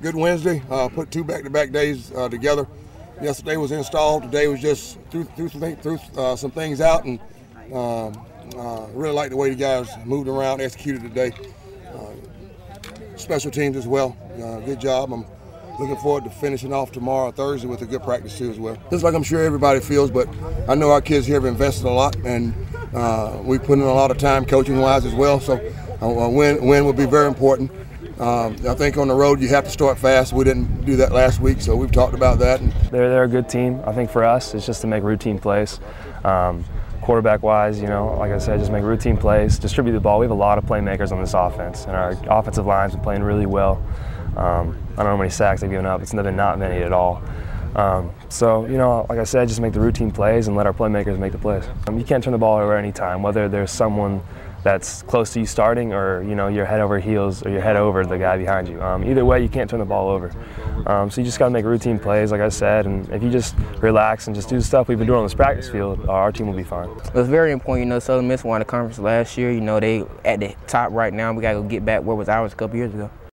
good Wednesday. Uh, put two back-to-back days uh, together. Yesterday was installed. Today was just threw, threw, some, threw uh, some things out, and um, uh, really like the way the guys moved around, executed today. Uh, special teams as well. Uh, good job. I'm looking forward to finishing off tomorrow, Thursday, with a good practice too as well. Just like I'm sure everybody feels, but I know our kids here have invested a lot, and we put in a lot of time coaching-wise as well. So a win, win will be very important. Um, I think on the road you have to start fast. We didn't do that last week, so we've talked about that. They're, they're a good team. I think for us, it's just to make routine plays. Um, quarterback wise, you know, like I said, just make routine plays, distribute the ball. We have a lot of playmakers on this offense, and our offensive line's been playing really well. Um, I don't know how many sacks they've given up. It's been not many at all. Um, so, you know, like I said, just make the routine plays and let our playmakers make the plays. Um, you can't turn the ball over any time, whether there's someone that's close to you starting or you know you're head over heels or you're head over the guy behind you. Um, either way, you can't turn the ball over. Um, so you just got to make routine plays, like I said, and if you just relax and just do the stuff we've been doing on this practice field, our team will be fine. It's very important. You know, Southern Miss won the conference last year. You know, they at the top right now. We got to go get back where was ours a couple years ago.